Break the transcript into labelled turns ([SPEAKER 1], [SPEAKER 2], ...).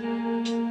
[SPEAKER 1] Música